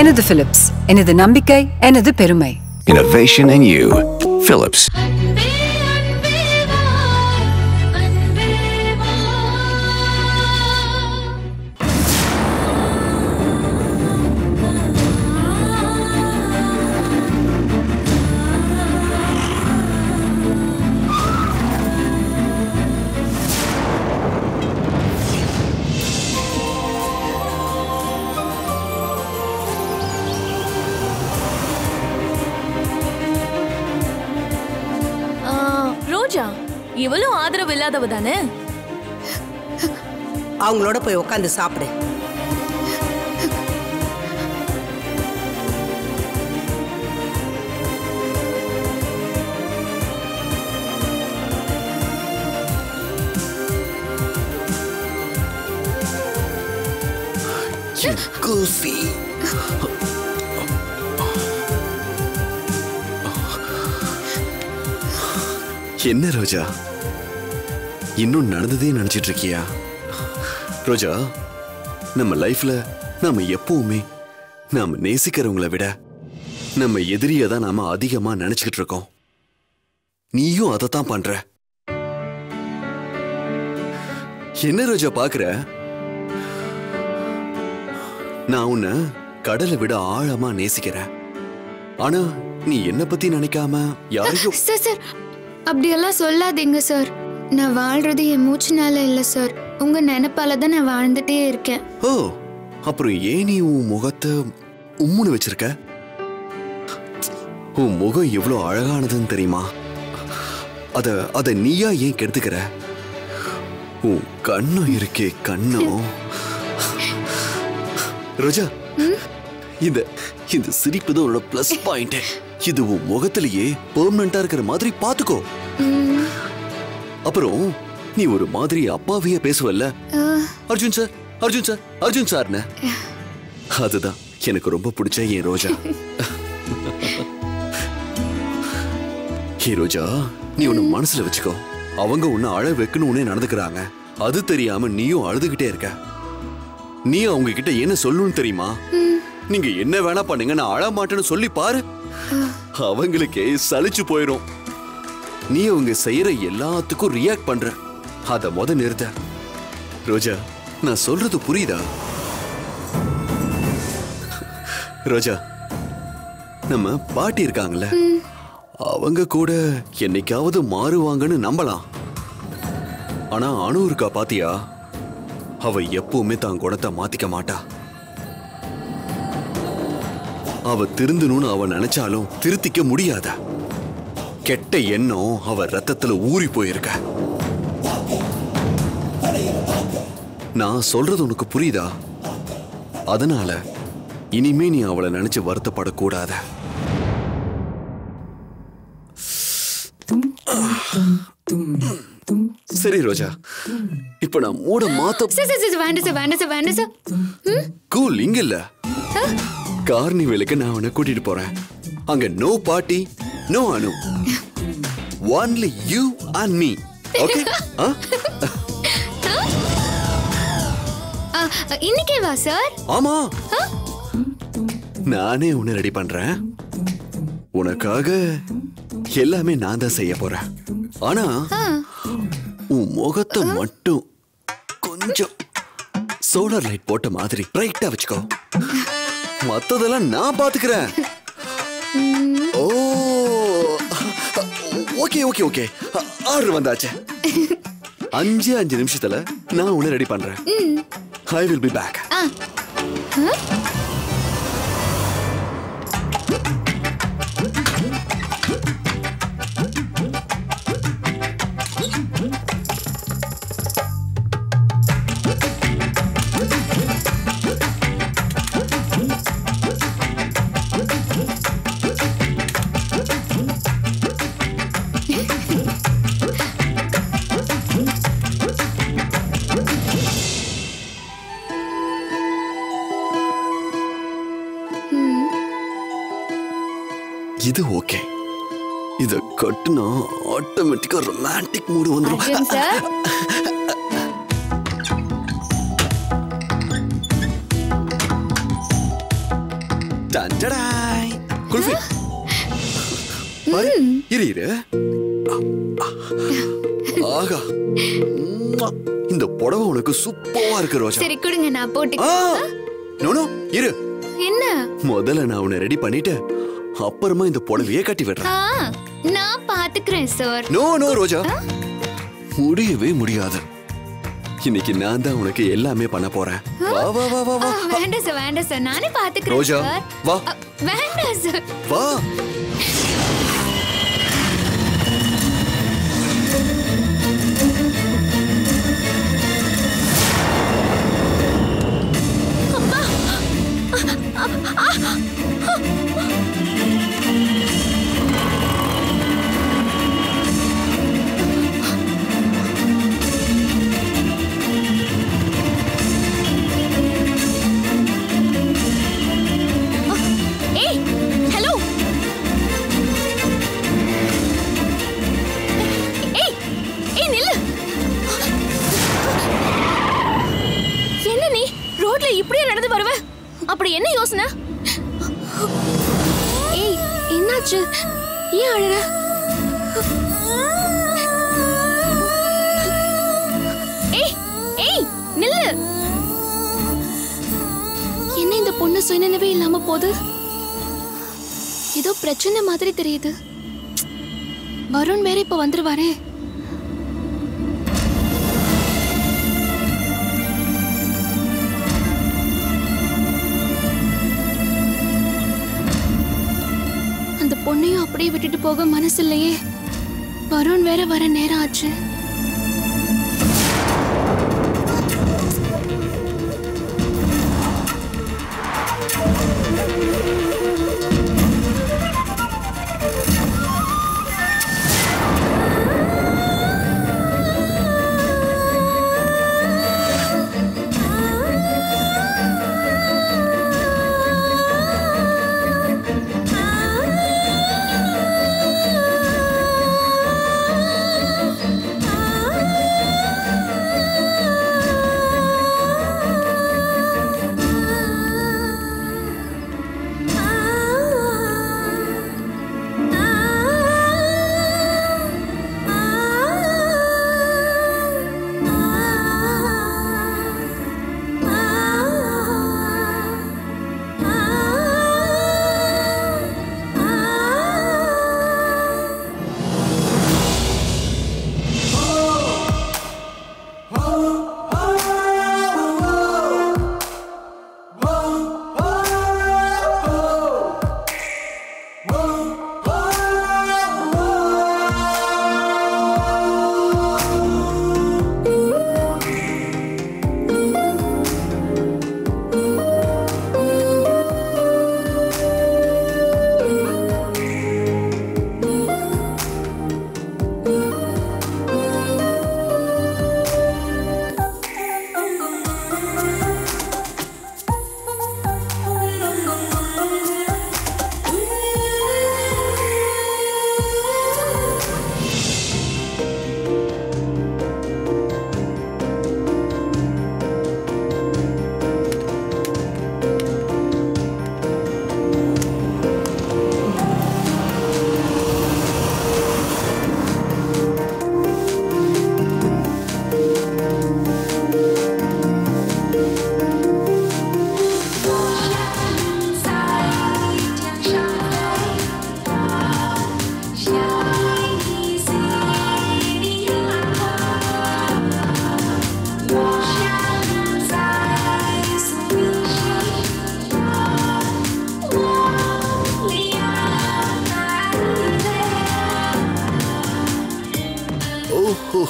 எனது பிலிப்ஸ் எனது நம்பிக்கை எனது பெருமை Innovation in you. Philips. அவங்களோட போய் உட்காந்து சாப்பிடு. Goofy. என்ன ரோஜா? இன்னும் நடந்ததே நினைச்சிட்டு இருக்கியா? ரோஜா நம்ம லைஃப்ல நாம எப்பவுமே நாம நேசிக்கிறவங்கள விட நம்ம எதிரிய தான் நாம அதிகமா நினைச்சுக்கிட்டு இருக்கோம். நீயும் அதைத்தான் பண்ற. என்ன ரோஜா பாக்குற? நான் உன்னை கடலை விட ஆழமா நேசிக்கிறேன். ஆனா நீ என்ன பத்தி நினைக்காம யாரையும் சார் சார் அப்படியெல்லாம் சொல்லாதீங்க சார். நான் வாழ்றது என் மூச்சுனால இல்ல சார். உங்க நினைப்பால தான் நான் வாழ்ந்துட்டே இருக்கேன். ஓ அப்புறம் ஏன் நீ உன் முகத்தை உம்முன்னு வச்சிருக்க? உன் முகம் எவ்வளவு அழகானதுன்னு தெரியுமா? அத அத நீயா ஏன் கெடுத்துக்கிற? உன் கண்ணும் இருக்கே கண்ணும் ரோஜா இந்த இந்த சிரிப்பு தான் உன்னோட பிளஸ் பாயிண்ட் இது உன் முகத்திலேயே பெர்மனண்டா இருக்கிற மாதிரி பாத்துக்கோ. அப்புறம் நீ ஒரு மாதிரி அப்பாவியா பேசுவல்ல? அர்ஜுன் சார் அர்ஜுன் சார் அர்ஜுன் சார்னு. அதுதான். எனக்கு ரொம்ப பிடிச்ச என் ரோஜா. ஹே ரோஜா நீ ஒண்ணு மனசுல வச்சுக்கோ. அவங்க உன்னை அழ வைக்கணும்னே நடந்துக்கிறாங்க. அது தெரியாம நீயும் அழுதுகிட்டே இருக்க. நீ அவங்க கிட்ட என்ன சொல்லணும்னு தெரியுமா? நீங்க என்ன வேணா பண்ணுங்க நான் அழ மாட்டேன்னு சொல்லி பாரு. அவங்களுக்கே சலிச்சு போயிடும் நீ அவங்க செய்யற எல்லாத்துக்கும் ரியாக்ட் பண்ற. அத முத நிறுத்த. ரோஜா நான் சொல்றது புரியுதா? ரோஜா நம்ம பாட்டி இருக்காங்கல்ல? அவங்க கூட என்னைக்காவது மாறுவாங்கன்னு நம்பலாம். ஆனா அணு இருக்கா பாத்தியா? அவ எப்பவுமே தான் குணத்தை மாத்திக்க மாட்டா. அவ திருந்தணும்னு அவ நினைச்சாலும் திருத்திக்க முடியாத? கெட்ட எண்ணம் அவ ரத்தத்துல ஊறி போயிருக்க. நான் சொல்றது உனக்கு புரியுதா? அதனால இனிமே நீ அவளை நினைச்சு வருத்தப்படக்கூடாத. சரி ரோஜா. இப்ப நான் மூட மாத்த வேண்டாம் சார் வேண்டாம் சார் வேண்டாம் சார்? கூல் இங்க இல்ல. கார்னிவலுக்கு நான் உன்னை கூட்டிட்டு போறேன். அங்க no party no Anu. Only you and me okay இன்னைக்கே வா சார் ஆமா. நானே உன்னை ரெடி பண்றேன். உனக்காக எல்லாமே நான் தான் செய்ய போறேன். ஆனா உன் முகத்தை மட்டும் கொஞ்சம் சோலார் லைட் போட்ட மாதிரி பிரைட்டா வச்சுக்கோ. மத்ததெல்லாம் நான் பாத்துக்கிறேன். ஓ. Okay okay okay. ஆர்டர் வந்தாச்சு. அஞ்சு அஞ்சு நிமிஷத்துல நான் உன்னை ரெடி பண்றேன். ஐ வில் பி பேக் கட்டுனா ஆட்டோமேட்டிக்கா ரொமான்டிக் மூடு சார். டண்டடாய். குல்ஃபி. இரு இரு. ஆகா. இந்த புடவை உனக்கு சூப்பரா இருக்கு ரோஜா. சரி கொடுங்க நான் போட்டு ஆ. நோனோ இரு. என்ன? முதல்ல நான் உன்னை ரெடி பண்ணிட்டு அப்புறமா இந்த புடவையே கட்டி விடுறேன். பாத்துக்கிறேன் சார். நோ நோ ரோஜா. முடியவே முடியாது. இன்னைக்கு நான் தான் உனக்கு எல்லாமே பண்ண போறேன். வா வா வா வா வா. வேண்டாம் சார் வேண்டாம் சார். நானே பாத்துக்கிறேன் ரோஜா, வா. வேண்டாம் சார். வா. யோசனை ஏய் என்னாச்சு? ஏன் அழற? ஏய் ஏய் நில்லு. என்ன இந்த பொண்ணு சுயநினைவே இல்லாம போகுது ஏதோ பிரச்சனை மாதிரி தெரியுது. வருண் வேற இப்ப வந்துருவாரே. அப்படியே விட்டுட்டு போக மனசு இல்லையே வருண் வேற வர நேரம் ஆச்சு.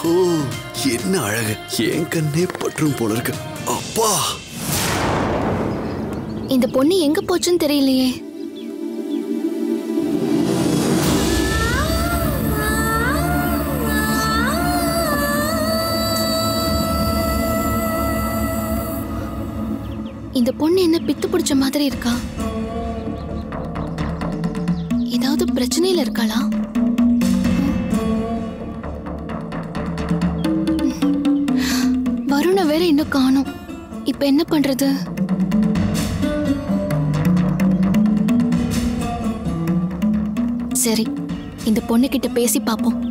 ஓஹோ என்ன அழகு. என் கண்ணே பற்றும் போல இருக்கு. அப்பா! இந்த பொண்ணு எங்க போச்சுன்னு தெரியலையே. இந்த பொண்ணு என்ன பித்து பிடிச்ச மாதிரி இருக்கா? ஏதாவது பிரச்சனையில இருக்காளா? இன்னும் காணும்? இப்ப என்ன பண்றது? சரி இந்த பொண்ணுகிட்ட பேசி பார்ப்போம்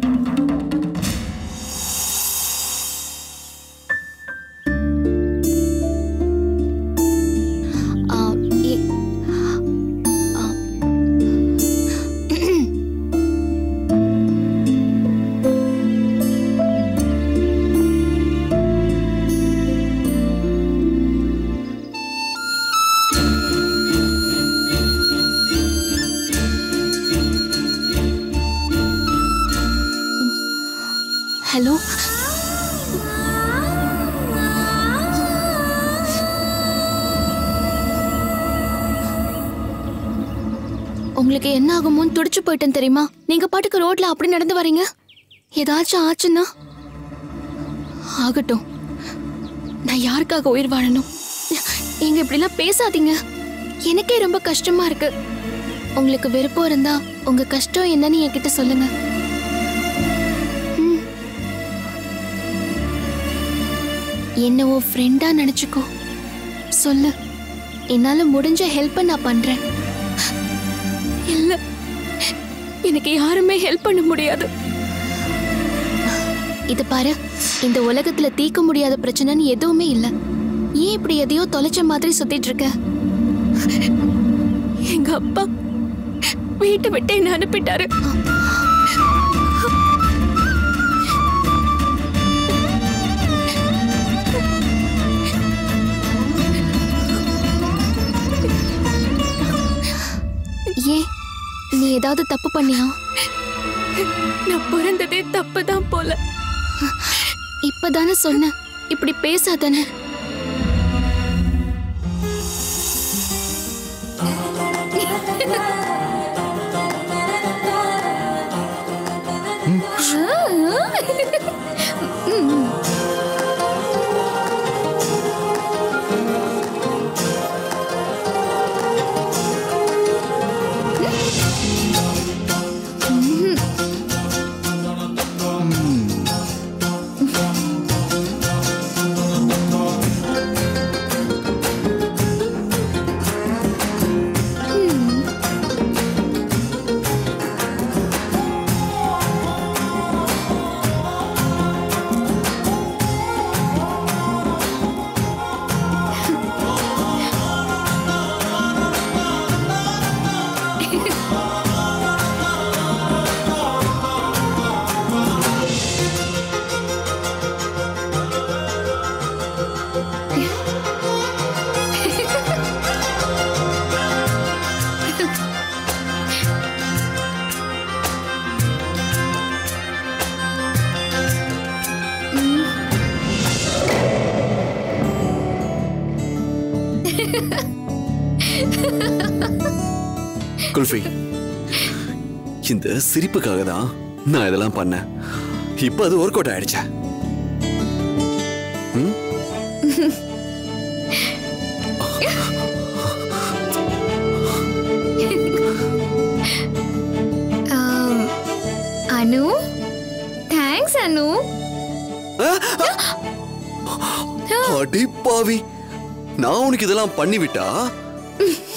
ஹலோ? உங்களுக்கு என்ன ஆகுமோன்னு துடிச்சு போயிட்டேன் தெரியுமா? நீங்க பாட்டுக்கு ரோட்ல அப்படி நடந்து வரீங்க? ஏதாச்சும் ஆச்சுன்னா? ஆகட்டும். நான் யாருக்காக உயிர் வாழணும்? நீங்க இப்படிலாம் பேசாதீங்க. எனக்கே ரொம்ப கஷ்டமா இருக்கு. உங்களுக்கு விருப்பம் இருந்தா உங்க கஷ்டம் என்னன்னு என்கிட்ட சொல்லுங்க. என்ன உன் ஃப்ரெண்டா நினைச்சுக்கோ. சொல்லு. என்னால முடிஞ்ச ஹெல்ப்பை நான் பண்றேன். இல்ல. எனக்கு யாருமே ஹெல்ப் பண்ண முடியாது. இது பாரு. இந்த உலகத்துல தீர்க்க முடியாத பிரச்சனைன்னு எதுவுமே இல்ல. ஏன் இப்படி எதையோ தொலைச்ச மாதிரி சுத்திட்டு இருக்க? எங்க அப்பா வீட்டை விட்டு என்ன அனுப்பிட்டாரு. நீ ஏதாவது தப்பு பண்ணியா? நான் பிறந்ததே தப்பு தான் போல. இப்பதானே சொன்ன. இப்படி பேசாதானே குல்ஃபி சிரிப்புக்காக தான் நான் இதெல்லாம் பண்ணேன். இப்போ அது ஒர்க் அவுட் ஆயிடுச்சா? அனு? தேங்க்ஸ் அனு. அடி பாவி. நான் உனக்கு இதெல்லாம் பண்ணி விட்டா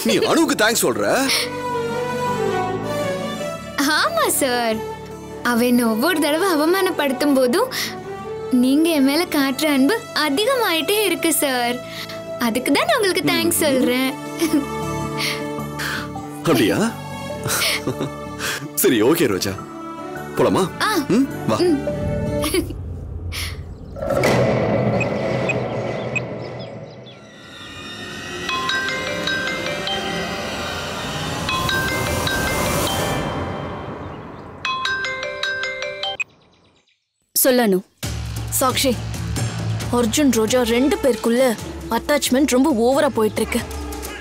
நீ அணுவுக்கு தேங்க்ஸ் சொல்ற? ஆமா சார். அவ என்ன ஒவ்வொரு தடவை அவமானப்படுத்தும் போதும் நீங்க என் மேல காட்டுற அன்பு அதிகமாயிட்டே இருக்கு சார். அதுக்கு தான் நான் உங்களுக்கு தேங்க்ஸ் சொல்றேன். அப்படியா? சரி ஓகே ரோஜா. போலாமா? வா. சொல்லனு சாக்ஷி அர்ஜுன் ரோஜா ரெண்டு பேருக்குள்ள அட்டாச்மெண்ட் ரொம்ப ஓவரா போயிட்டு இருக்கு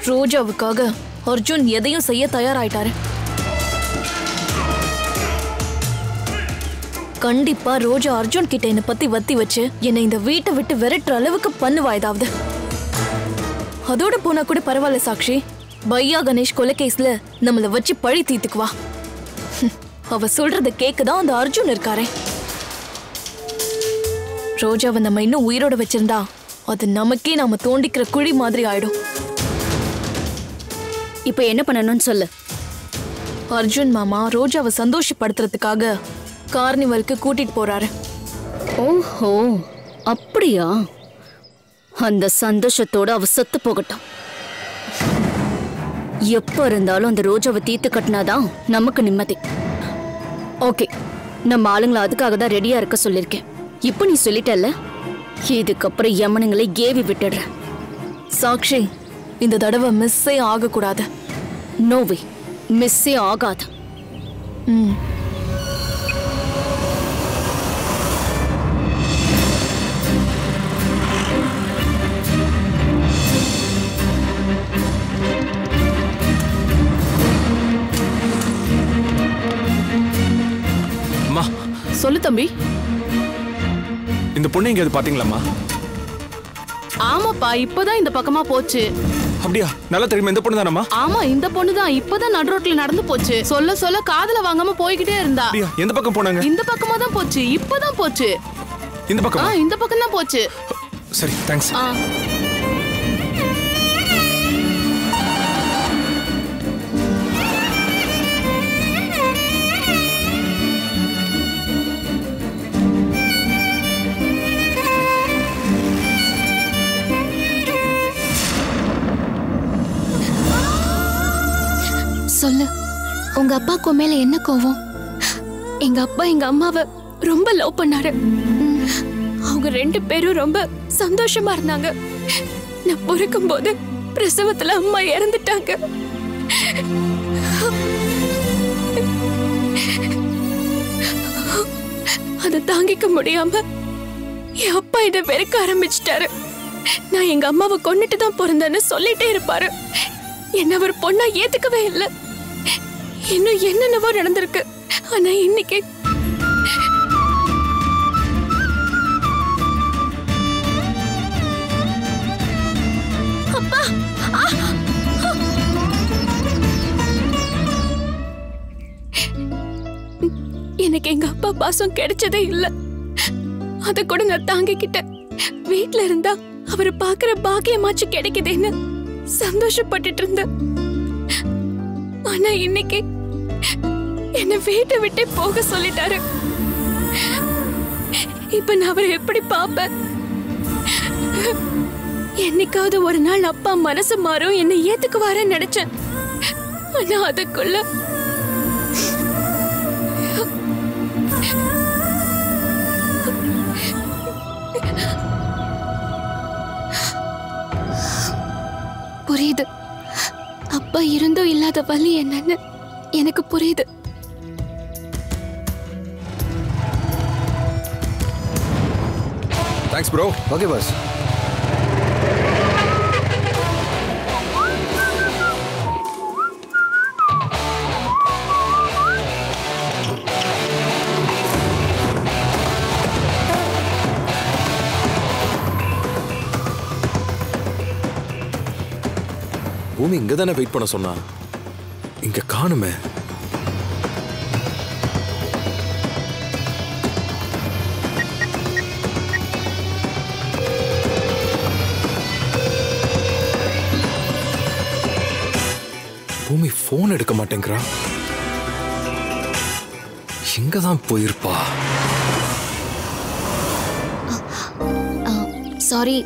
ரோஜாவுக்காக அர்ஜுன் எதையும் செய்ய தயாராயிட்டாரு. கண்டிப்பா ரோஜா அர்ஜுன் கிட்ட என்னை பத்தி வத்தி வச்சு என்னை இந்த வீட்டை விட்டு விரட்டுற அளவுக்கு பண்ணுவா ஏதாவது. அதோட போனா கூட பரவாயில்ல சாக்ஷி. பையா கணேஷ் கொலை கேஸ்ல நம்மள வச்சு பழி தீத்துக்குவா அவ சொல்றத கேக்குதான் அந்த அர்ஜுன் இருக்காரே. ரோஜாவை நம்ம இன்னும் உயிரோட வச்சிருந்தா அது நமக்கே நாம தோண்டிக்கிற குழி மாதிரி ஆயிடும். இப்போ என்ன பண்ணணும்னு சொல்லு. அர்ஜுன் மாமா ரோஜாவை சந்தோஷப்படுத்துறதுக்காக கார்னிவலுக்கு கூட்டிட்டு போறாரு. ஓஹோ அப்படியா? அந்த சந்தோஷத்தோட அவ செத்து போகட்டும். எப்ப இருந்தாலும் அந்த ரோஜாவை தீர்த்து கட்டினாதான் நமக்கு நிம்மதி. ஓகே நம்ம ஆளுங்களை அதுக்காக தான் ரெடியா இருக்க சொல்லியிருக்கேன். இப்போ நீ சொல்லிட்டல்ல? இதுக்கப்புறம் யமனுங்களை ஏவி விட்டுடுறேன். சாக்ஷி இந்த தடவை மிஸ்ஸே ஆகக்கூடாது. நோவே மிஸ்ஸே ஆகாது. ம். சொல்லு தம்பி. பொண்ணு எங்கேயாவது பாத்தீங்களாம்மா ஆமாப்பா இப்பதான் இந்த பக்கமா போச்சு. அப்படியா? நல்லா தெரியுமா இந்த பொண்ணு தானம்மா ஆமா இந்த பொண்ணு தான் இப்பதான் நடு ரோட்ல நடந்து போச்சு. சொல்ல சொல்ல காதுல வாங்காம போய்கிட்டே இருந்தா. அப்படியா எந்த பக்கம் போனாங்க? இந்த பக்கமா தான் போச்சு இப்பதான் போச்சு. இந்த ஆ பக்கம் இந்த பக்கம் தான் போச்சு. சரி தேங்க்ஸ் சொல்லு. உங்க அப்பாக்கு மேல என்ன கோவம்? எங்க அப்பா எங்க அம்மாவை ரொம்ப லவ் பண்ணாரு. அவங்க ரெண்டு பேரும் ரொம்ப சந்தோஷமா இருந்தாங்க. நான் பொறுக்கும் போது பிரசவத்துல அம்மா இறந்துட்டாங்க. அதை தாங்கிக்க முடியாம என் அப்பா இதை வெறுக்க ஆரம்பிச்சிட்டாரு. நான் எங்க அம்மாவை கொண்டுட்டு தான் பிறந்தேன்னு சொல்லிட்டே இருப்பாரு. என்ன அவர் பொண்ணா ஏத்துக்கவே இல்லை. இன்னும் என்னென்னவோ நடந்திருக்கு. ஆனா இன்னைக்கு எனக்கு எங்க அப்பா பாசம் கிடைச்சதே இல்ல. அத கூட நான் தாங்கிக்கிட்டேன். வீட்ல இருந்தா அவரை பாக்குற பாக்கியமாச்சும் கிடைக்குதேன்னு சந்தோஷப்பட்டுட்டு இருந்தேன். ஆனா இன்னைக்கு என்ன வீட்டை விட்டே போக சொல்லிட்டாரு. இப்ப நான் அவரை எப்படி பாப்பேன் என்னைக்காவது ஒரு நாள் அப்பா மனசு மாறும் என்னை ஏத்துக்குவாரன்னு நினைச்சேன். ஆனா அதுக்குள்ள அப்பா இருந்தும் இல்லாத வலி என்னன்னு எனக்கு புரியுது. தேங்க்ஸ் ப்ரோ ஓகே பாஸ் பூமி இங்க தானே வெயிட் பண்ண சொன்னா? இங்க காணுமே. பூமி ஃபோன் எடுக்க மாட்டேங்கிறா. எங்க தான் போயிருப்பா சாரி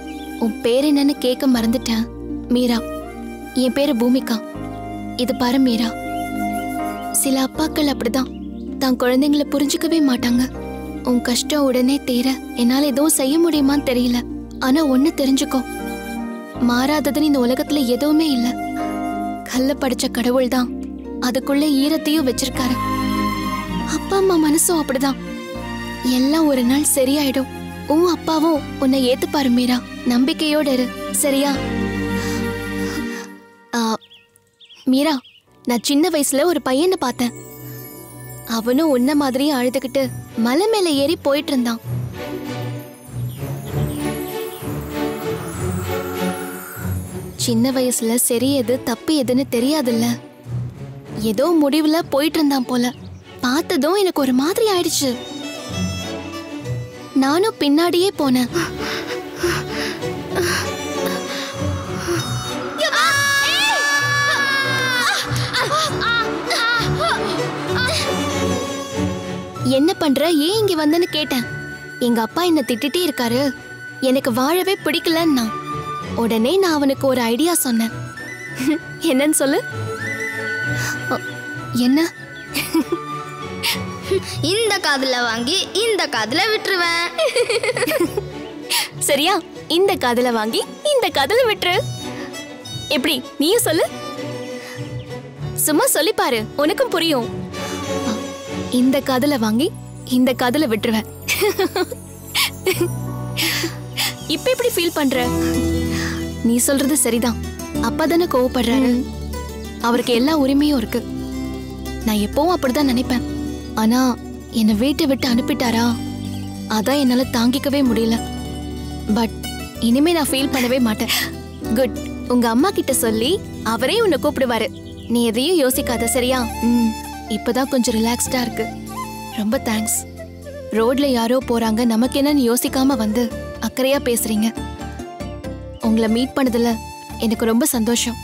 உன் பேர் என்னன்னு கேட்க மறந்துட்டேன். மீரா. என் பேரு பூமிகா. இது பாரு மீரா. சில அப்பாக்கள் அப்படிதான். தான் குழந்தைங்களை புரிஞ்சுக்கவே மாட்டாங்க. உன் கஷ்டம் உடனே தேர என்னால எதுவும் செய்ய முடியுமான்னு தெரியல. ஆனா ஒண்ணு தெரிஞ்சுக்கோ. மாறாததுன்னு இந்த உலகத்துல எதுவுமே இல்ல. கல்ல படிச்ச கடவுள் தான் அதுக்குள்ள ஈரத்தையும் வச்சிருக்காரு. அப்பா அம்மா மனசும் அப்படிதான். எல்லாம் ஒரு நாள் சரியாயிடும். உன் அப்பாவும் உன்னை ஏத்துப்பாரு மீரா. நம்பிக்கையோட இரு. சரியா? மீரா நான் சின்ன வயசுல ஒரு பையனை பார்த்தேன். அவனும் உன்ன மாதிரியே அழுதுகிட்டு மலை மேல ஏறி போயிட்டு இருந்தான். சின்ன வயசுல சரி எது தப்பு எதுன்னு தெரியாதுல்ல. ஏதோ முடிவுல போயிட்டு இருந்தான் போல. பார்த்ததும் எனக்கு ஒரு மாதிரி ஆயிடுச்சு. நானும் பின்னாடியே போனேன். என்ன பண்ற? ஏன் இங்க வந்தேன்னு கேட்டேன். எங்க அப்பா என்ன திட்டிட்டே இருக்காரு. எனக்கு வாழவே பிடிக்கலன்னா. உடனே நான் அவனுக்கு ஒரு ஐடியா சொன்னேன். என்னன்னு சொல்லு. என்ன? இந்த காதுல வாங்கி இந்த காதுல விட்டுருவேன். சரியா? இந்த காதுல வாங்கி இந்த காதுல விட்டுரு. எப்படி? நீயும் சொல்லு. சும்மா சொல்லி பாரு உனக்கும் புரியும். இந்த காதுல வாங்கி இந்த காதுல விட்டுருவேன். இப்ப எப்படி ஃபீல் பண்ற? நீ சொல்றது சரிதான். அப்பா தானே கோவப்படுறாரு. அவருக்கு எல்லா உரிமையும் இருக்கு. நான் எப்பவும் அப்படிதான் நினைப்பேன். ஆனா என்னை வீட்டை விட்டு அனுப்பிட்டாரா? அதான் என்னால தாங்கிக்கவே முடியல. பட் இனிமே நான் ஃபீல் பண்ணவே மாட்டேன். குட் உங்க அம்மா கிட்ட சொல்லி அவரே உன்னை கூப்பிடுவாரு. நீ எதையும் யோசிக்காத சரியா? ம். இப்பதான் கொஞ்சம் ரிலாக்ஸ்டா இருக்கு. ரொம்ப தேங்க்ஸ் ரோட்ல யாரோ போறாங்க நமக்கு என்னன்னு யோசிக்காம வந்து அக்கறையா பேசுறீங்க. உங்களை மீட் பண்ணதுல எனக்கு ரொம்ப சந்தோஷம்.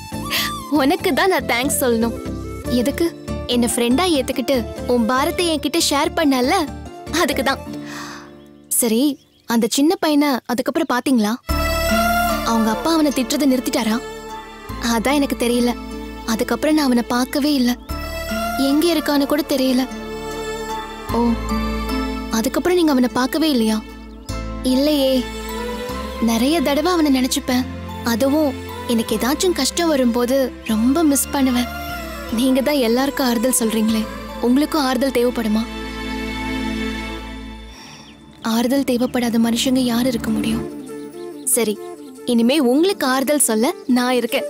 உனக்கு தான் நான் தேங்க்ஸ் சொல்லணும். எதுக்கு? என்ன ஃப்ரெண்டா ஏத்துக்கிட்டு உன் பாரத்தை என்கிட்ட ஷேர் பண்ணல? அதுக்கு தான் சரி அந்த சின்ன பையனை அதுக்கப்புறம் பாத்தீங்களா? அவங்க அப்பா அவனை திட்டுறதை நிறுத்திட்டாரா? அதான் எனக்கு தெரியல. அதுக்கப்புறம் நான் அவனை பார்க்கவே இல்லை. எங்க இருக்கான்னு கூட தெரியல. ஓ அதுக்கப்புறம் நீங்க அவனை பார்க்கவே இல்லையா? இல்லையே. நிறைய தடவை அவனை நினைச்சுப்பேன். அதுவும் எனக்கு ஏதாச்சும் கஷ்டம் வரும்போது ரொம்ப மிஸ் பண்ணுவேன். நீங்க தான் எல்லாருக்கும் ஆறுதல் சொல்றீங்களே. உங்களுக்கும் ஆறுதல் தேவைப்படுமா? ஆறுதல் தேவைப்படாத மனுஷங்க யார் இருக்க முடியும்? சரி இனிமே உங்களுக்கு ஆறுதல் சொல்ல நான் இருக்கேன்.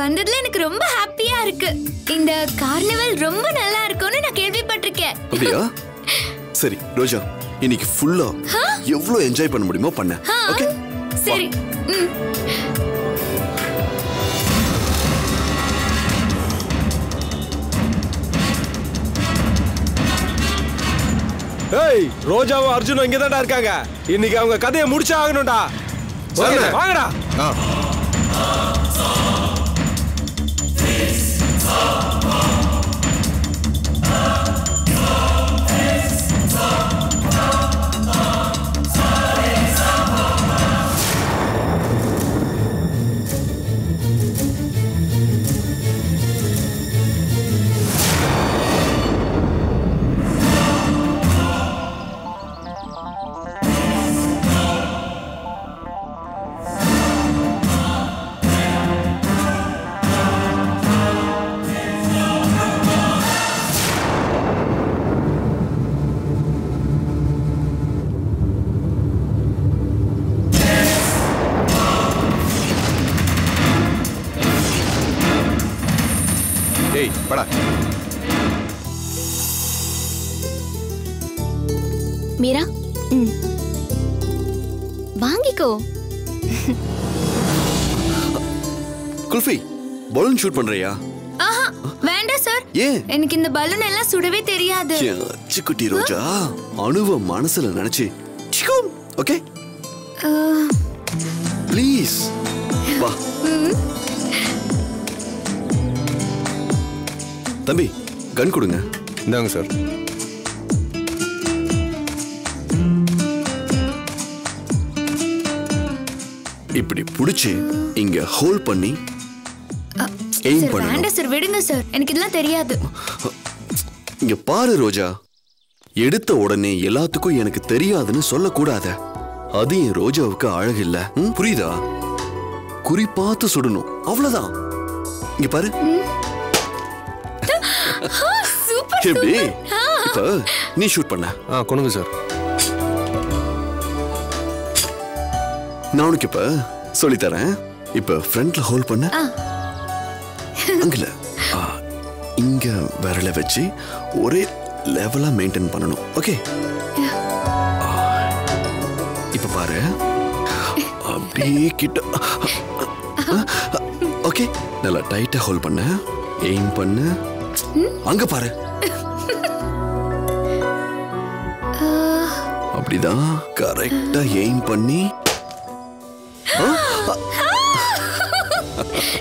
வந்ததுல எனக்கு ரொம்ப ஹாப்பியா இருக்கு. இந்த கார்னிவல் ரொம்ப நல்லா இருக்கும்னு நான் கேள்விப்பட்டிருக்கேன். அப்படியா? சரி ரோஜா இன்னைக்கு ஃபுல்லா எவ்வளவு என்ஜாய் பண்ண முடியுமோ பண்ண. ஓகே சரி. ஏய் ரோஜாவும் அர்ஜுனும் இங்க தான்டா இருக்காங்க. இன்னைக்கு அவங்க கதையை முடிச்சே ஆகணும்டா வாங்கடா, படா. மீரா? வாங்கிக்கோ. குல்ஃபி பலூன் ஷூட் பண்றியா? ஆஹா வேண்டாம் சார். ஏன்? எனக்கு இந்த பலூன் எல்லாம் சுடவே தெரியாது. சிக்குட்டி ரோஜா. அணுவ மனசுல நினைச்சு. ஓகே ஆ, ப்ளீஸ் வா. தம்பி கன் கொடுங்க. இந்தாங்க சார். இப்படி புடிச்சு இங்க ஹோல்ட் பண்ணி எய்ம் வேண்டாம் சார் விடுங்க சார். எனக்கு இதெல்லாம் தெரியாது. இங்க பாரு ரோஜா. எடுத்த உடனே எல்லாத்துக்கும் எனக்கு தெரியாதுன்னு சொல்லக்கூடாத. அது என் ரோஜாவுக்கு அழகில்ல ம், புரியுதா? குறி பார்த்து சுடணும். அவ்வளவுதான். இங்க பாரு. எப்படி? இப்ப நீ ஷூட் பண்ண. ஆ கொடுங்க சார். நான் உனக்கு இப்ப சொல்லித்தரேன். இப்ப ஃப்ரண்ட்ல ஹோல்ட் பண்ண. அங்கல. ஆ, இங்க விரல வச்சு ஒரே லெவலா மெயின்டைன் பண்ணணும். ஓகே இப்ப பாரு. அப்படி அப்படியே கிட்ட. ஓகே. நல்லா டைட்டா ஹோல்ட் பண்ண. எய்ம் பண்ணு. அங்க பாரு. அப்படிதான் கரெக்டா எய்ம் பண்ணி?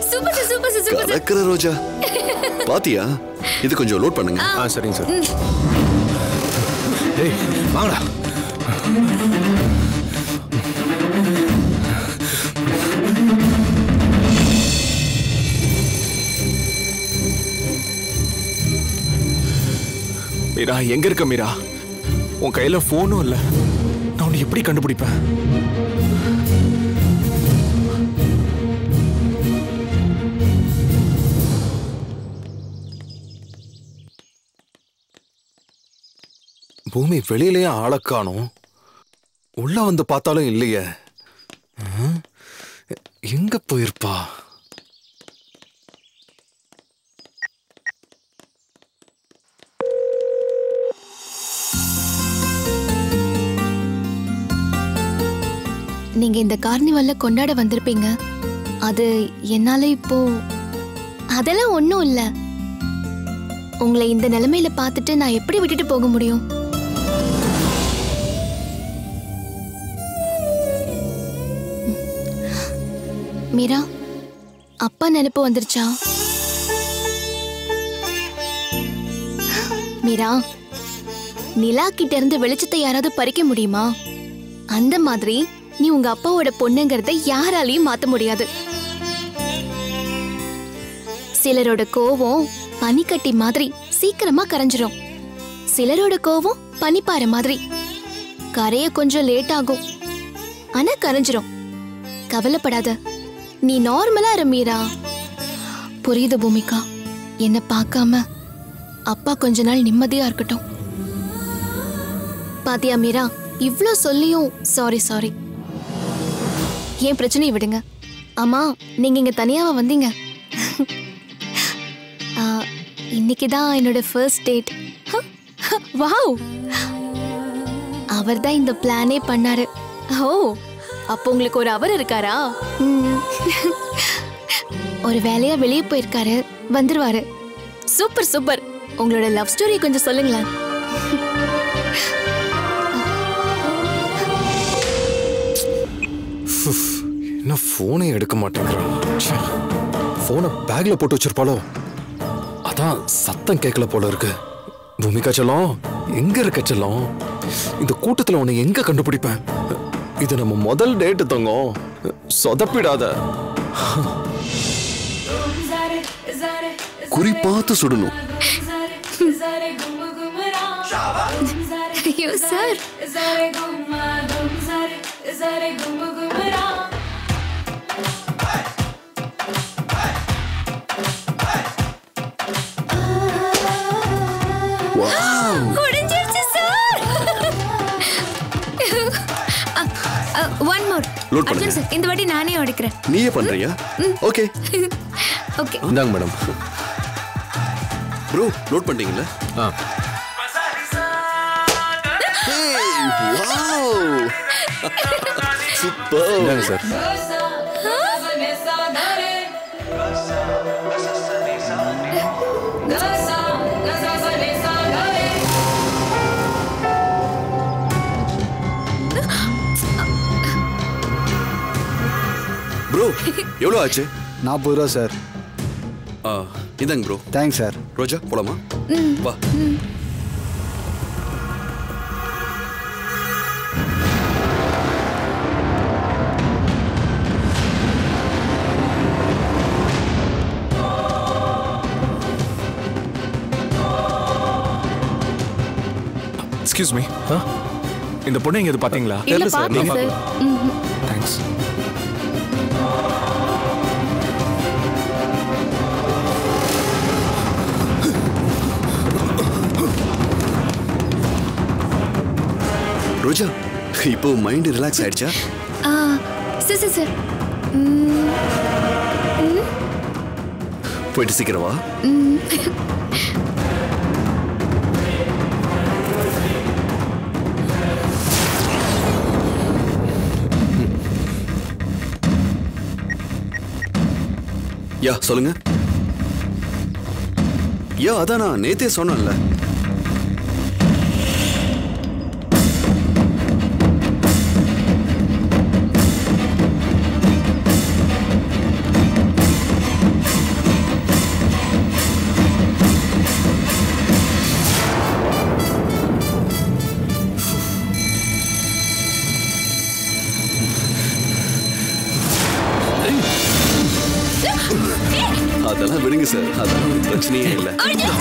சூப்பர் கலக்கிற ரோஜா. பாத்தியா? இது கொஞ்சம் லோட் பண்ணுங்க. ஆ சரிங்க சார். ஏய் வாங்கடா. மீரா எங்க இருக்க மீரா? உன் கையில போனும் இல்ல. நான் உன்னை எப்படி கண்டுபிடிப்பேன்? பூமி வெளியிலயே ஆளை காணும். உள்ள வந்து பார்த்தாலும் இல்லையே. எங்க போயிருப்பா? நீங்க இந்த கார்னிவல்ல கொண்டாட வந்திருப்பீங்க. அது என்னால இப்போ அதெல்லாம் ஒன்றும் இல்ல. உங்களை இந்த நிலைமையில பார்த்துட்டு நான் எப்படி விட்டுட்டு போக முடியும்? மீரா அப்பா நினைப்பு வந்துருச்சா? மீரா நிலா கிட்ட இருந்து வெளிச்சத்தை யாராவது பறிக்க முடியுமா? அந்த மாதிரி நீ உங்க அப்பாவோட பொண்ணுங்கிறத யாராலையும் மாத்த முடியாது. சிலரோட கோவம் பனிக்கட்டி மாதிரி சீக்கிரமா கரைஞ்சிரும். சிலரோட கோவம் பனிப்பாறை மாதிரி. கரைய கொஞ்சம் லேட் ஆகும். ஆனா கரைஞ்சிரும். கவலைப்படாத. நீ நார்மலா இரு மீரா. புரியுது பூமிகா. என்ன பார்க்காம அப்பா கொஞ்ச நாள் நிம்மதியா இருக்கட்டும். பாத்தியா மீரா இவ்ளோ சொல்லியும் சாரி சாரி ஏன் பிரச்சனையை விடுங்க? அம்மா நீங்க இங்க தனியாவா வந்தீங்க? ஆ, இன்னைக்கு தான் என்னோட ஃபர்ஸ்ட் டேட் வாவ்! அவர் தான் இந்த பிளானே பண்ணாரு. ஓ அப்போ உங்களுக்கு ஒரு அவர் இருக்காரா? ம். ஒரு வேலையா வெளியே போயிருக்காரு வந்துருவாரு. Super super! உங்களோட லவ் ஸ்டோரி கொஞ்சம் சொல்லுங்களேன். என்ன ஃபோனே எடுக்க மாட்டேங்கிறான். ஃபோனை பேக்ல போட்டு வச்சிருப்பாளோ அதான் சத்தம் கேட்கல போல இருக்கு பூமிகா செல்லம் எங்க இருக்க செல்லம் இந்த கூட்டத்துல உன்னை எங்க கண்டுபிடிப்பேன் இது நம்ம முதல் டேட்டு தங்கம் சொதப்பிடாத குறி பார்த்து சுடணும் ஐயோ சார் முடிஞ்சிருச்சு சார் ஒன் மோர் Load பண்ணுங்க. சார் இந்த வாட்டி நானே உடைக்கிறேன். நீயே பண்றியா? ஓகே ஓகே இந்தாங்க மேடம் ப்ரோ நோட் பண்ணிட்டீங்களா? ஆ. சூப்பர் சார் எவ்வளோ ஆச்சு? நாற்பது ரூபா சார். ஆ, இந்தாங்க ப்ரோ தேங்க்ஸ் சார். ரோஜா போலாமா? வா. எக்ஸ்கியூஸ் மீ இந்த பொண்ணு எங்க இது பாத்தீங்களா இல்ல சார். ரோஜா இப்போ மைண்ட் ரிலாக்ஸ் ஆயிடுச்சா சார் சார் சார் போயிட்டு சீக்கிரமா யா சொல்லுங்க யா அதான் நான் நேத்தே சொன்னேன்ல அதெல்லாம் ஒரு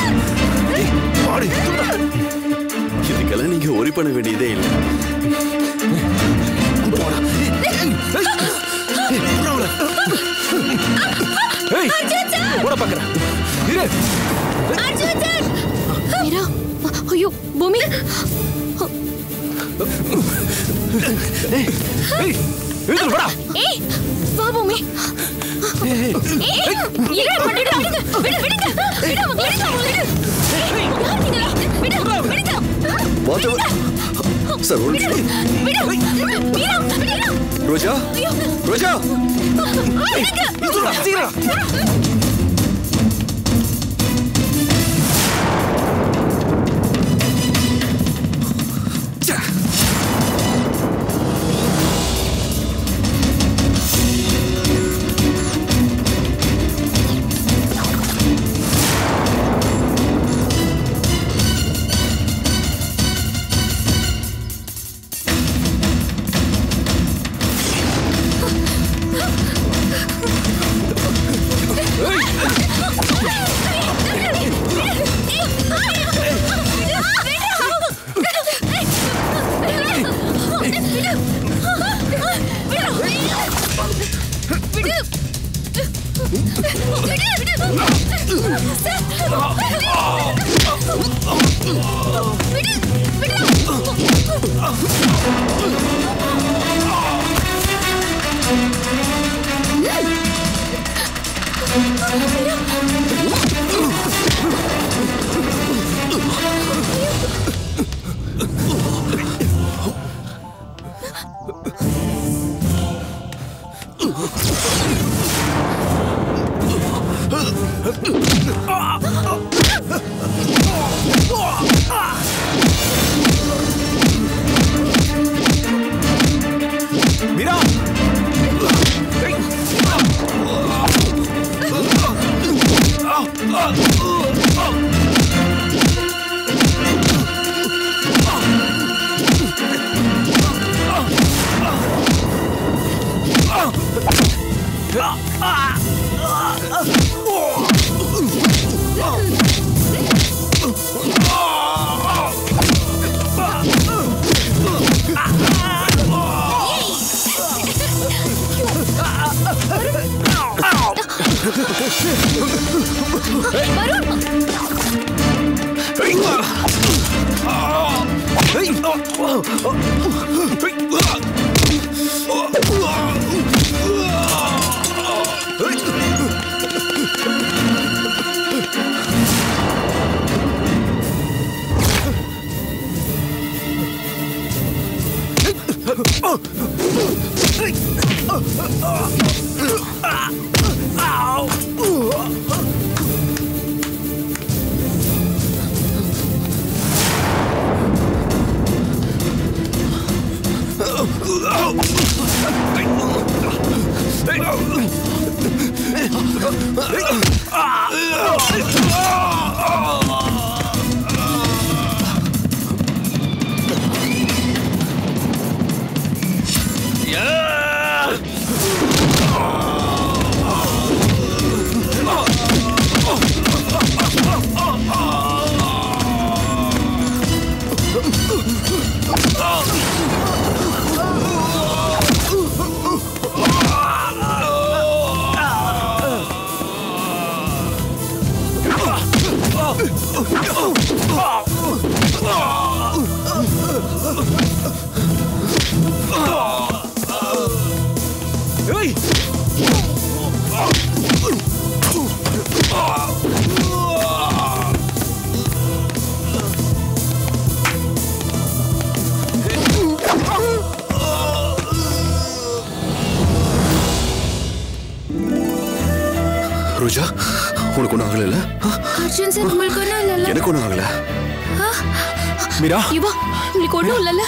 மீரா. இவா உங்களுக்கு ஒண்ணும் இல்லைல்ல?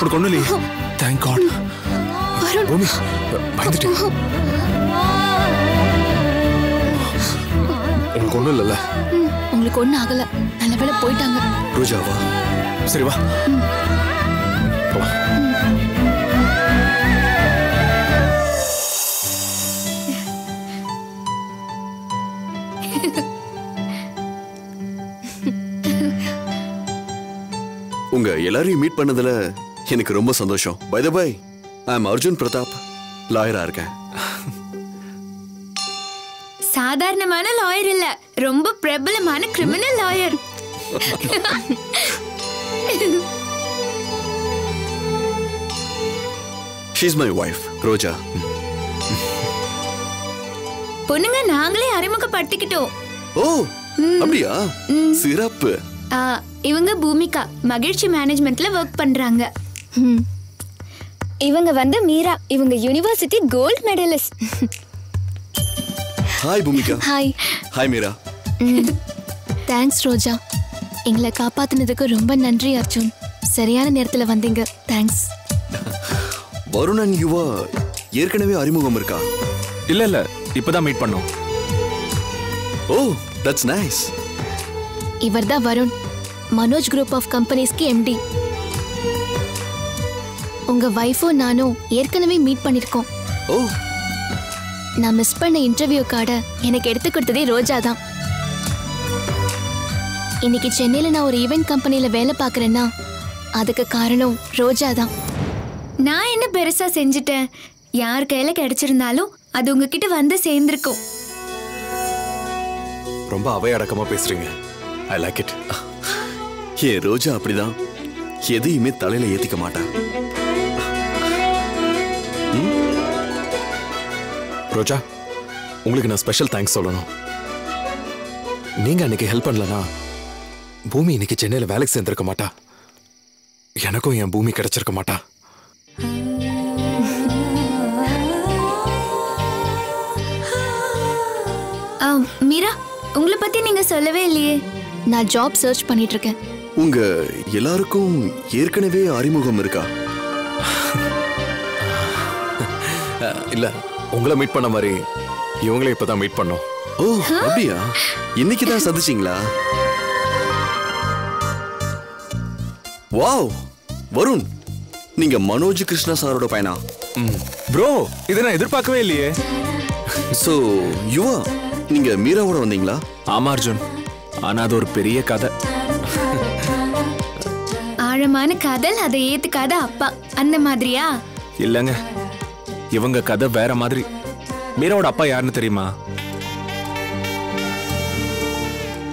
உனக்கு ஒண்ணும் இல்லையே. தேங்க் காட் வருண் பூமி பயந்துட்டேன். உனக்கு ஒண்ணும் இல்லைல்ல. ம், உங்களுக்கு ஒண்ணும் ஆகல. நல்ல வேளை போயிட்டாங்க. ரோஜாவா? சரி வா. எல்லாரையும் மீட் பண்ணதுல எனக்கு ரொம்ப சந்தோஷம். By the by I am Arjun Pratap லாயரா இருக்கேன். சாதாரணமான லாயர் இல்ல ரொம்ப பிரபலமான criminal lawyer she's my wife Roja பொண்ணுங்க நாங்களே அறிமுகப்படுத்திக்கிட்டோம். ஓ அப்படியா? சிறப்பு. ஆ, இவங்க பூமிகா மகிழ்ச்சி மேனேஜ்மெண்ட்ல ஒர்க் பண்றாங்க. இவங்க வந்து மீரா. இவங்க university gold medalist hi Bhumika. Hi hi Meera. Thanks Roja. எங்களை காப்பாத்துனதுக்கு ரொம்ப நன்றி அர்ஜுன். சரியான நேரத்துல வந்தீங்க. தேங்க்ஸ் வருண் அண்ட் யுவா ஏற்கனவே அறிமுகம் இருக்கா? இல்ல இல்ல. இப்பதான் மீட் பண்ணோம். ஓ தட்ஸ் நைஸ் இவர்தான் வருண். மனோஜ் குரூப் ஆஃப் கம்பெனிஸ்க்கு எம்டி உங்க வைஃபும் நானும் ஏற்கனவே மீட் பண்ணிருக்கோம். ஓ. நான் மிஸ் பண்ண இன்டர்வியூ கார்டை எனக்கு எடுத்து கொடுத்ததே ரோஜா தான். இன்னைக்கு சென்னையில நான் ஒரு ஈவென்ட் கம்பெனில வேலை பார்க்கறேன்னா அதுக்கு காரணம் ரோஜா தான். நான் என்ன பெருசா செஞ்சுட்டேன்? யார் கையில கிடைச்சிருந்தாலும் அது உங்ககிட்ட வந்து சேர்ந்திருக்கும். ரொம்ப அவையடக்கமா பேசுறீங்க. ஐ லைக் இட் என் ரோஜா அப்படிதான். எதையுமே தலையில ஏத்திக்க மாட்டான். ரோஜா உங்களுக்கு நான் ஸ்பெஷல் தேங்க்ஸ் சொல்லணும். நீங்க அன்னைக்கு ஹெல்ப் பண்ணலனா பூமி இன்னைக்கு சென்னையில வேலைக்கு சேர்ந்திருக்க மாட்டா. எனக்கும் என் பூமி கிடைச்சிருக்க மாட்டா. ஆ, மீரா உங்களை பத்தி நீங்க சொல்லவே இல்லையே. நான் ஜாப் சர்ச் பண்ணிட்டு இருக்கேன். உங்க எல்லாருக்கும் ஏற்கனவே அறிமுகம் இருக்கா? இல்ல உங்களை மீட் பண்ண மாதிரி இவங்களே இப்பதான் மீட் பண்ணோம். ஓ அப்படியா? இன்னைக்கு தான் சந்திச்சீங்களா? வாவ் வருண் நீங்க மனோஜ் கிருஷ்ணா சாரோட பையனா? ப்ரோ இதை நான் எதிர்பார்க்கவே இல்லையே. சோ யுவா நீங்க மீராவோட வந்தீங்களா? ஆமா அர்ஜுன். ஆனா அது ஒரு பெரிய கதை. ஆழமான காதல் அதை ஏத்துக்காத அப்பா. அந்த மாதிரியா? இல்லைங்க. இவங்க கதை வேற மாதிரி. மீராவோட அப்பா யாருன்னு தெரியுமா?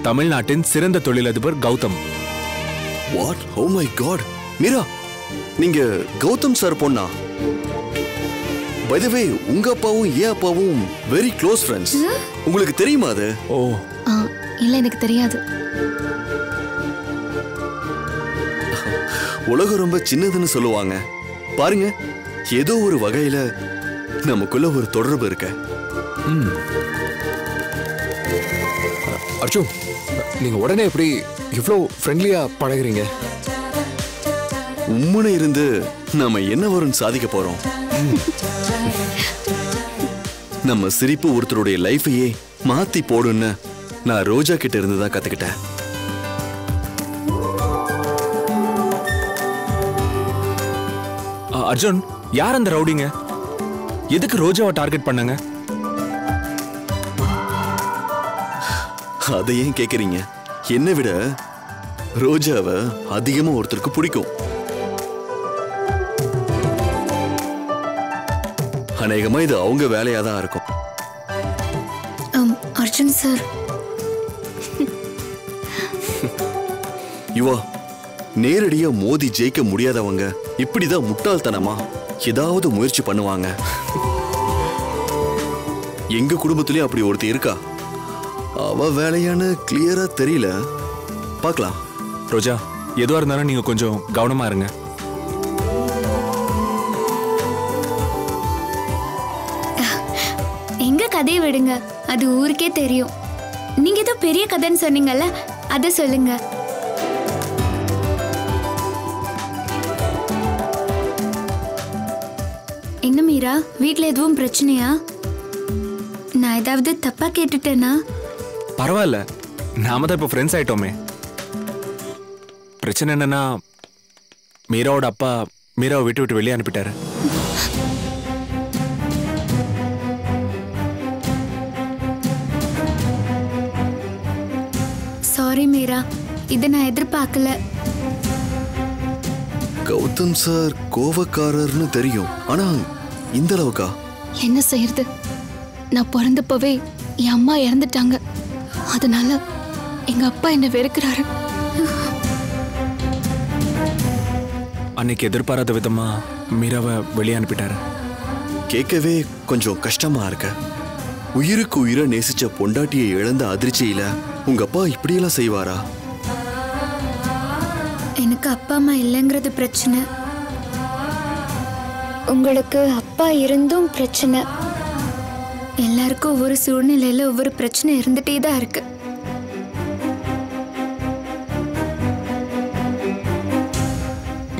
தமிழ்நாட்டின் சிறந்த தொழிலதிபர் Gautam. What oh my God Meera நீங்க கௌதம் சார் பொண்ணா? பை த வே உங்க அப்பாவும் என் அப்பாவும் வெரி க்ளோஸ் ஃப்ரெண்ட்ஸ் உங்களுக்கு தெரியுமா அது? ஓ. ஆ, இல்ல எனக்கு தெரியாது. உலகம் ரொம்ப சின்னதுன்னு சொல்லுவாங்க. பாருங்க ஏதோ ஒரு வகையில நமக்குள்ள ஒரு தொடர்பு இருக்க. அர்ஜுன் நீங்க உடனே எப்படி இவ்வளோ ஃப்ரெண்ட்லியா பழகுறீங்க. உம்முன்னு இருந்து நாம என்ன வரும் சாதிக்க போறோம். நம்ம சிரிப்பு ஒருத்தருடைய லைஃபையே மாத்தி போடுன்னு நான் ரோஜா கிட்ட இருந்து தான் கத்துக்கிட்டேன். அர்ஜுன் யார் அந்த ரவுடிங்க? எதுக்கு ரோஜாவை டார்கெட் பண்ணாங்க? அதை ஏன் கேக்குறீங்க? என்னை விட ரோஜாவை அதிகமா ஒருத்தருக்கு பிடிக்கும். அநேகமா இது அவங்க வேலையா தான் இருக்கும் அர்ஜுன் சார். யுவா நேரடியா மோதி ஜெயிக்க முடியாதவங்க இப்படிதான் முட்டாள்தனமா ஏதாவது முயற்சி பண்ணுவாங்க. எங்க குடும்பத்திலயும் அப்படி ஒருத்தி இருக்கா? அவ வேலையான்னு கிளியரா தெரியல. பார்க்கலாம். ரோஜா எதுவா இருந்தாலும் நீங்க கொஞ்சம் கவனமா இருங்க. எங்க கதையை விடுங்க? அது ஊருக்கே தெரியும். நீங்க ஏதோ பெரிய கதைன்னு சொன்னீங்கல்ல அதை சொல்லுங்க. மீரா வீட்ல எதுவும் பிரச்சனையா? நான் ஏதாவது தப்பா கேட்டுட்டேனா? பரவாயில்ல. நாம தான் இப்போ ஃப்ரெண்ட்ஸ் ஆயிட்டோமே. பிரச்சனை என்னன்னா மீராவோட அப்பா மீராவை விட்டு விட்டு வெளியே அனுப்பிட்டாரு. சாரி மீரா இதை நான் எதிர்பார்க்கல. கௌதம் சார் கோவக்காரர்னு தெரியும். ஆனா இந்த அளவுக்கா என்ன செய்யறது? நான் பிறந்தப்பவே என் அம்மா இறந்துட்டாங்க. அதனால எங்க அப்பா என்ன வெறுக்கிறாரு. அன்னைக்கு எதிர்பாராத விதமா மீராவை வெளியே அனுப்பிட்டாரு. கேட்கவே கொஞ்சம் கஷ்டமா இருக்க. உயிருக்கு உயிரை நேசிச்ச பொண்டாட்டியை இழந்த அதிர்ச்சியில உங்க அப்பா இப்படியெல்லாம் செய்வாரா? எனக்கு அப்பா அம்மா இல்லைங்கிறது பிரச்சனை. உங்களுக்கு அப்பா இருந்தும் பிரச்சனை. எல்லாருக்கும் ஒவ்வொரு சூழ்நிலையில ஒவ்வொரு பிரச்சனை இருந்துட்டே தான் இருக்கு.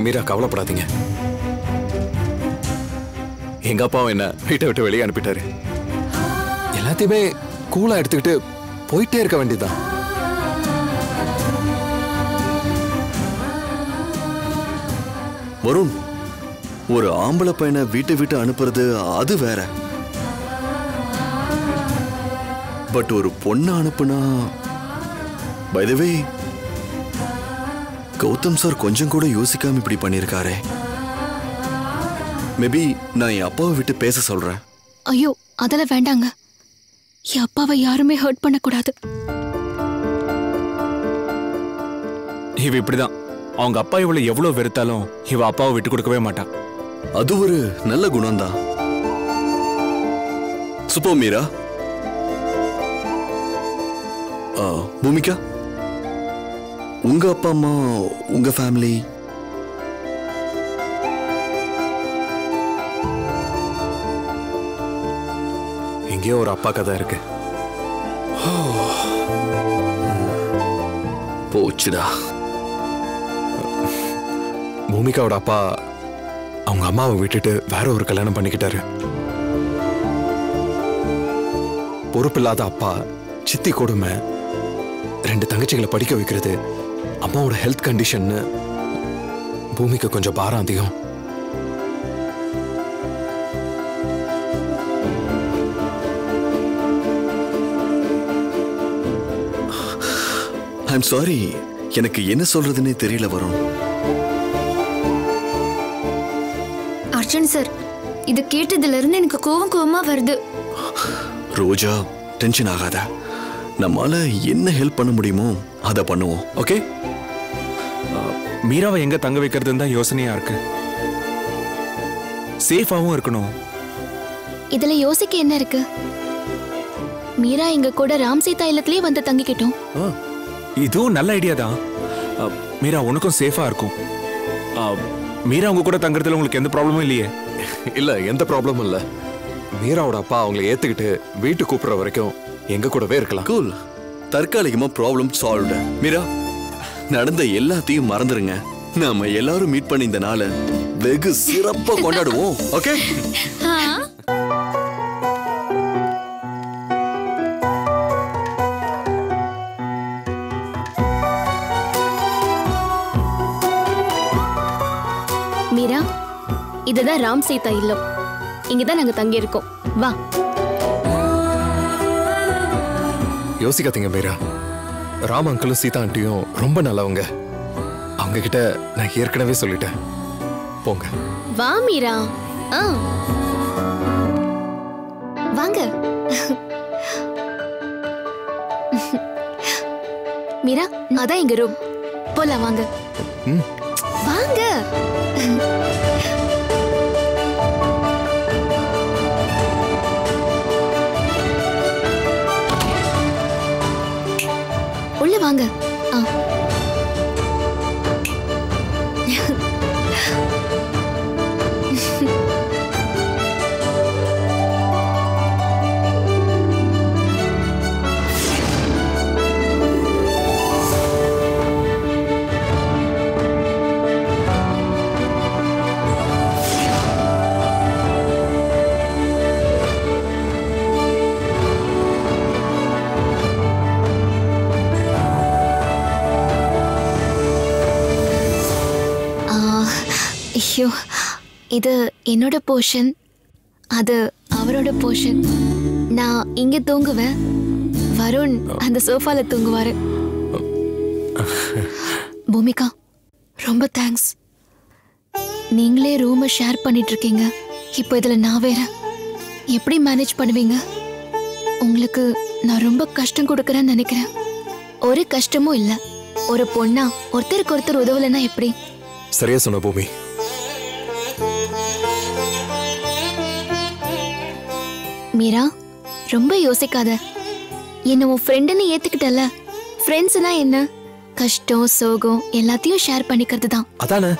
மீரா கவலைப்படாதீங்க. எங்க அப்பாவும் என்ன வீட்டை விட்டு வெளியே அனுப்பிட்டாரு. எல்லாத்தையுமே கூலா எடுத்துக்கிட்டு போயிட்டே இருக்க வேண்டியதுதான். வருண் ஒரு ஆம்பளை பையனை வீட்டை விட்டு அனுப்புறது அது வேற. பட் ஒரு பொண்ணை அனுப்புனா பைதவே கௌதம் சார் கொஞ்சம் கூட யோசிக்காம இப்படி பண்ணியிருக்காரே. மேபி நான் என் அப்பாவை விட்டு பேச சொல்றேன். ஐயோ அதெல்லாம் வேண்டாங்க. என் அப்பாவை யாருமே ஹர்ட் பண்ணக்கூடாது. இவ இப்படிதான். அவங்க அப்பா இவளை எவ்வளவு வெறுத்தாலும் இவ அப்பாவை விட்டு கொடுக்கவே மாட்டா. அது ஒரு நல்ல குணம்தான். சுப்போ மீரா. பூமிகா. உங்க அப்பா அம்மா உங்க ஃபேமிலி எங்கேயோ ஒரு அப்பா கதை இருக்கு. போச்சுடா. பூமிகாவோட அப்பா அம்மாவை விட்டுட்டு வேற ஒரு கல்யாணம் பண்ணிக்கிட்டாரு. பொறுப்பில்லாத அப்பா சித்தி கொடுமை ரெண்டு தங்கச்சிகளை படிக்க வைக்கிறது அம்மாவோட ஹெல்த் கண்டிஷன்னு பூமிக்கு கொஞ்சம் பாரம் அதிகம். ஐம் சாரி எனக்கு என்ன சொல்றதுன்னே தெரியல வரும் அர்ஜுன் சார் இது கேட்டதுல இருந்து எனக்கு கோவம் கோவமா வருது. ரோஜா டென்ஷன் ஆகாத. நம்மால என்ன ஹெல்ப் பண்ண முடியுமோ அதை பண்ணுவோம் ஓகே? மீராவை எங்க தங்க வைக்கிறதுன்னு தான் யோசனையா இருக்கு. சேஃபாவும் இருக்கணும். இதுல யோசிக்க என்ன இருக்கு? மீரா எங்க கூட ராம் சீதா இல்லத்திலே வந்து தங்கிக்கிட்டோம். இதுவும் நல்ல ஐடியா தான். மீரா உனக்கும் சேஃபா இருக்கும். மீரா உங்க கூட தங்குறதுல உங்களுக்கு எந்த ப்ராப்ளமும் இல்லையே? இல்ல எந்த ப்ராப்ளமும் இல்ல. மீராவோட அப்பா அவங்களை ஏத்துக்கிட்டு வீட்டு கூப்பிடுற வரைக்கும் எங்க கூடவே இருக்கலாம். கூல் தற்காலிகமா ப்ராப்ளம் சால்வ்டு மீரா நடந்த எல்லாத்தையும் மறந்துருங்க. நாம எல்லாரும் மீட் பண்ண இந்த நாளை வெகு சிறப்பா கொண்டாடுவோம். ஓகே இதுதான் ராம் சீதா இல்லம். இங்கதான் நாங்க தங்கி இருக்கோம் வா. யோசிக்காதீங்க மீரா. ராம் அங்கிளும் சீதா ஆண்டியும் ரொம்ப நல்லவங்க. அவங்க கிட்ட நான் ஏற்கனவே சொல்லிட்டேன். போங்க. வா மீரா. ஆ. வாங்க. மீரா அதான் எங்க ரூம் போலாம் வாங்க. ம். வாங்க. இது என்னோட போர்ஷன் அது அவரோட போர்ஷன் நான் இங்க தூங்குவேன். வருண் அந்த சோஃபால தூங்குவாரு. பூமிகா ரொம்ப தேங்க்ஸ் நீங்களே ரூமை ஷேர் பண்ணிட்டு இருக்கீங்க இப்போ இதில் நான் வேற. எப்படி மேனேஜ் பண்ணுவீங்க? உங்களுக்கு நான் ரொம்ப கஷ்டம் கொடுக்குறேன்னு நினைக்கிறேன். ஒரு கஷ்டமும் இல்லை. ஒரு பொண்ணா ஒருத்தருக்கு ஒருத்தர் உதவலைன்னா எப்படி? சரியா சொன்ன பூமி. மீரா ரொம்ப யோசிக்காத. என்ன உன் ஃப்ரெண்டுன்னு ஏத்துக்கிட்டல ஃப்ரெண்ட்ஸ்னா என்ன? கஷ்டம் சோகம் எல்லாத்தையும் ஷேர் பண்ணிக்கிறது தான் அதானே?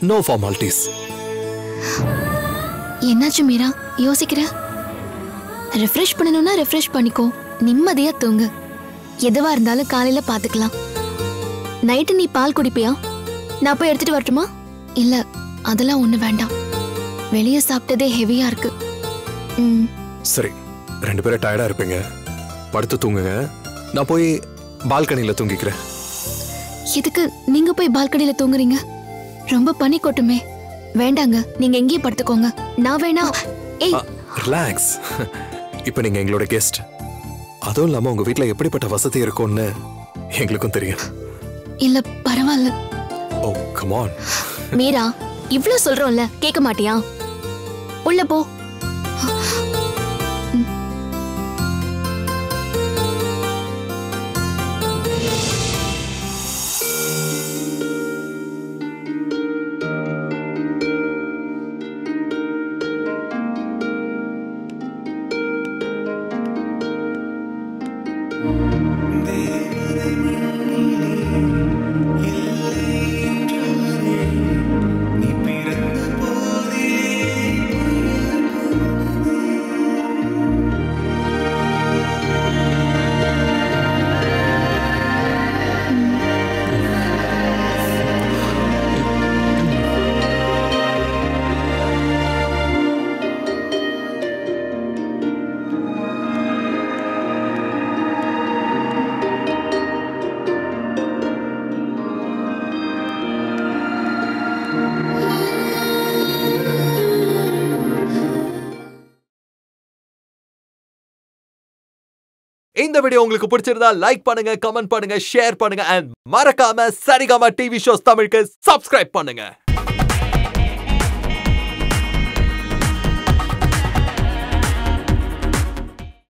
நோ ஃபார்மாலிட்டிஸ் என்னாச்சு மீரா? யோசிக்கிற? ரெஃப்ரெஷ் பண்ணணும்னா ரெஃப்ரெஷ் பண்ணிக்கோ. நிம்மதியா தூங்கு. எதுவா இருந்தாலும் காலையில பாத்துக்கலாம். நைட்டு நீ பால் குடிப்பியா? நான் போய் எடுத்துட்டு வரட்டுமா? இல்ல அதெல்லாம் ஒண்ணு வேண்டாம். வெளியே சாப்பிட்டதே ஹெவியா இருக்கு. ம். சரி ரெண்டு பேரும் டயர்டா இருப்பீங்க. படுத்து தூங்குங்க. நான் போய் பால்கனியில் தூங்கிக்கிறேன். எதுக்கு நீங்க போய் பால்கனில தூங்குறீங்க? ரொம்ப பனி கொட்டுமே. வேண்டாங்க நீங்க எங்கேயே படுத்துக்கோங்க. நான் வேணா ஏய். ரிலாக்ஸ் இப்போ நீங்க எங்களோட கெஸ்ட் அதுவும் இல்லாம உங்க வீட்ல எப்படிப்பட்ட வசதி இருக்கும்னு எங்களுக்கும் தெரியும். இல்ல பரவாயில்ல. ஓ கமான் மீரா இவ்ளோ சொல்றோம்ல கேட்க மாட்டியா? உள்ள போ. இந்த வீடியோ உங்களுக்கு பிடிச்சிருந்தா லைக் பண்ணுங்க கமெண்ட் பண்ணுங்க ஷேர் பண்ணுங்க அண்ட் மறக்காம சரிகமா டிவி ஷோஸ் தமிழுக்கு சப்ஸ்கிரைப் பண்ணுங்க.